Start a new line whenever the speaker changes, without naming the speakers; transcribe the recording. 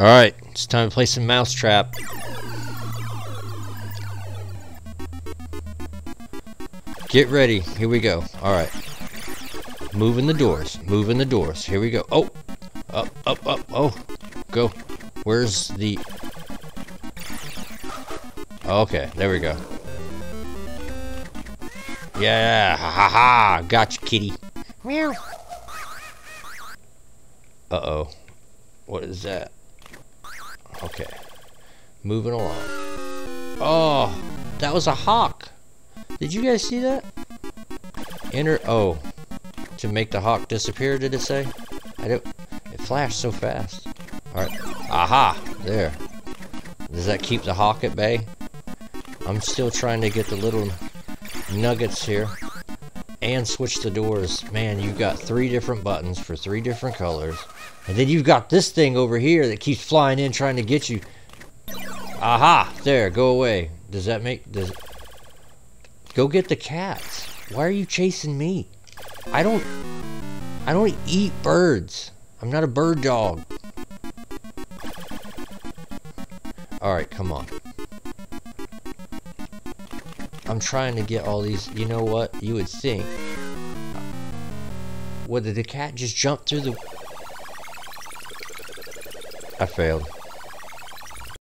Alright, it's time to play some Mousetrap. Get ready. Here we go. Alright. Moving the doors. Moving the doors. Here we go. Oh! Up, up, up. Oh! Go. Where's the... Okay, there we go. Yeah, ha ha ha! Gotcha, kitty. Meow. Uh-oh. What is that? Okay. Moving along. Oh, that was a hawk. Did you guys see that? Enter, oh. To make the hawk disappear, did it say? I don't, it flashed so fast. Alright, aha, there. Does that keep the hawk at bay? I'm still trying to get the little nuggets here. And switch the doors. Man, you've got three different buttons for three different colors. And then you've got this thing over here that keeps flying in trying to get you. Aha! There, go away. Does that make... Does, go get the cats. Why are you chasing me? I don't... I don't eat birds. I'm not a bird dog. Alright, come on. I'm trying to get all these... You know what? You would think... What, did the cat just jump through the... I failed.